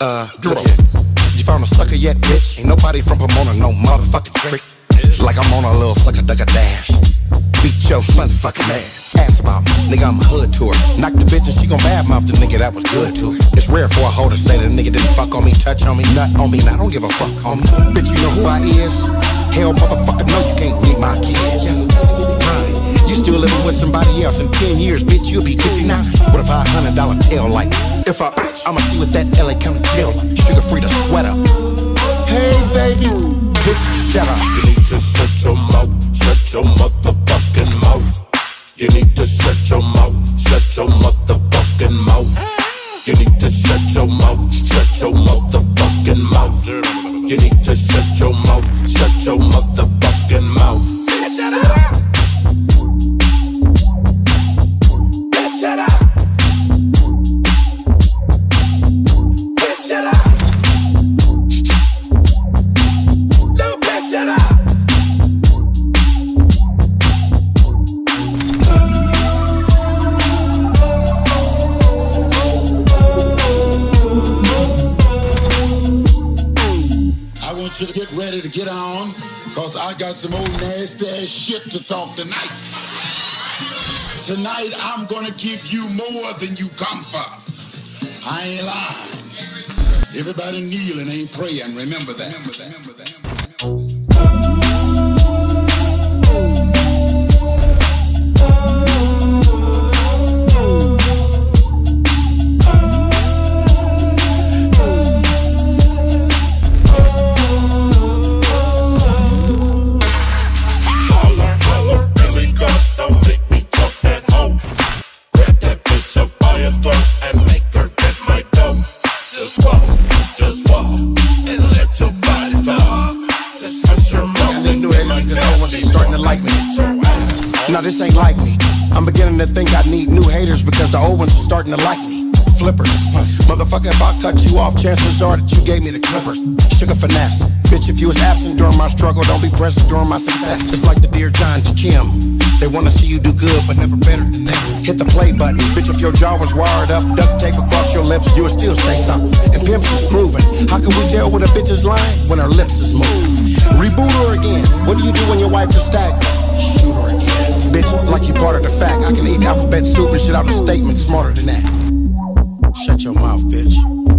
Uh. You found a sucker yet, bitch? Ain't nobody from Pomona, no motherfucking trick. Like I'm on a little sucker ducker dash. Beat your motherfucking ass. Ass about me. Nigga, I'm a hood to her. Knock the bitch and she gon' badmouth the nigga that was good to her. It's rare for a hoe to say the nigga didn't fuck on me, touch on me, nut on me, and I don't give a fuck on me. Bitch, you know who I is? Hell, motherfucker, no, you can't meet my kids. You still living with somebody else in 10 years, bitch, you'll be 59. What if I a hundred dollar tail like? If I, I'ma see what that LA County jail like. Suga Free to sweat up. Hey, baby, bitch, shut up. You need to shut your mouth, shut your motherfucking mouth. You need to shut your mouth, shut your motherfucking mouth. You need to shut your mouth, shut your motherfucking mouth. You need to shut your mouth, shut your motherfucking mouth. To get ready to get on, cause I got some old nasty ass shit to talk tonight. Tonight I'm gonna give you more than you come for. I ain't lying. Everybody kneeling ain't praying. Remember that. Remember that. Remember that. No, this ain't like me. I'm beginning to think I need new haters because the old ones are starting to like me. Flippers. Motherfucker, if I cut you off, chances are that you gave me the clippers. Sugar finesse. Bitch, if you was absent during my struggle, don't be present during my success. It's like the Dear John to Kim. They wanna see you do good, but never better than that. Hit the play button. Bitch, if your jaw was wired up, duct tape across your lips, you would still say something. And pimps is grooving. How can we tell when a bitch is lying? When her lips is moving. Reboot her again. What do you do when your wife is stagnant? Shoot her again. Bitch, like you part of the fact. I can eat alphabet soup and shit out a statement smarter than that. Shut your mouth, bitch.